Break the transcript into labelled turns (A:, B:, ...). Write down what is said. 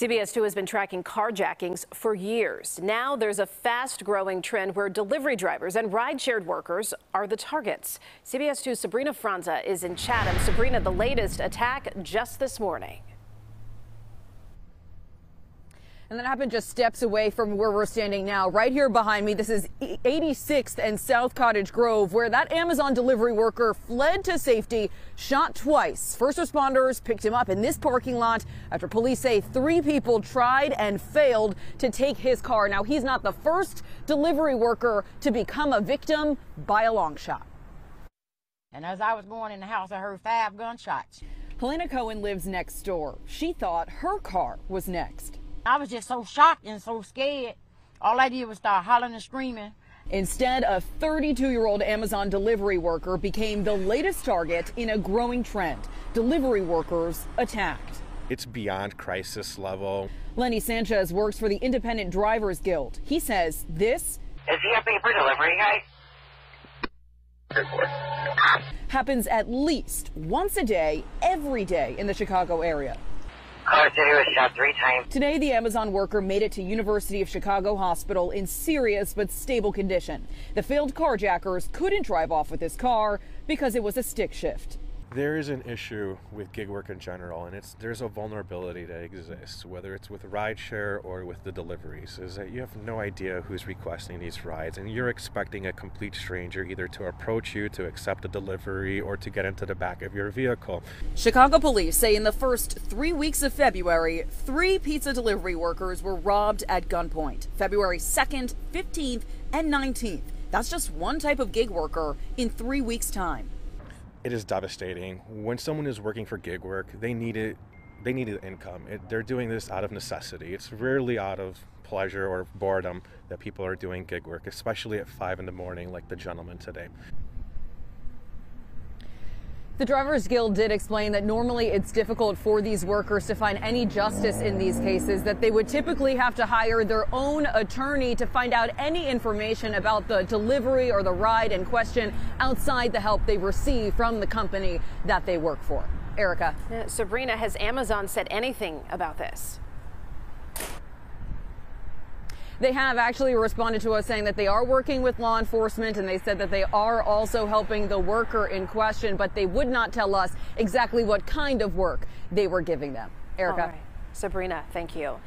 A: CBS 2 has been tracking carjackings for years. Now there's a fast growing trend where delivery drivers and ride shared workers are the targets. CBS 2's Sabrina Franza is in Chatham. Sabrina, the latest attack just this morning.
B: And that happened just steps away from where we're standing now. Right here behind me, this is 86th and South Cottage Grove, where that Amazon delivery worker fled to safety, shot twice. First responders picked him up in this parking lot after police say three people tried and failed to take his car. Now, he's not the first delivery worker to become a victim by a long shot.
C: And as I was going in the house, I heard five gunshots.
B: Helena Cohen lives next door. She thought her car was next.
C: I was just so shocked and so scared. All I did was start hollering and screaming.
B: Instead, a 32 year old Amazon delivery worker became the latest target in a growing trend. Delivery workers attacked.
D: It's beyond crisis level.
B: Lenny Sanchez works for the Independent Drivers Guild. He says this
E: is he a paper delivery guy?
B: Happens at least once a day, every day in the Chicago area.
E: Was shot three times.
B: Today, the Amazon worker made it to University of Chicago Hospital in serious but stable condition. The failed carjackers couldn't drive off with his car because it was a stick shift
D: there is an issue with gig work in general, and it's there's a vulnerability that exists, whether it's with rideshare or with the deliveries, is that you have no idea who's requesting these rides, and you're expecting a complete stranger either to approach you to accept a delivery or to get into the back of your vehicle.
B: Chicago police say in the first three weeks of February, three pizza delivery workers were robbed at gunpoint. February 2nd, 15th, and 19th. That's just one type of gig worker in three weeks' time
D: it is devastating. When someone is working for gig work, they need it. They need an income. It, they're doing this out of necessity. It's rarely out of pleasure or boredom that people are doing gig work, especially at five in the morning, like the gentleman today.
B: The Drivers Guild did explain that normally it's difficult for these workers to find any justice in these cases, that they would typically have to hire their own attorney to find out any information about the delivery or the ride in question outside the help they receive from the company that they work for. Erica.
A: Uh, Sabrina, has Amazon said anything about this?
B: They have actually responded to us saying that they are working with law enforcement and they said that they are also helping the worker in question, but they would not tell us exactly what kind of work they were giving them. Erica.
A: Sabrina, thank you.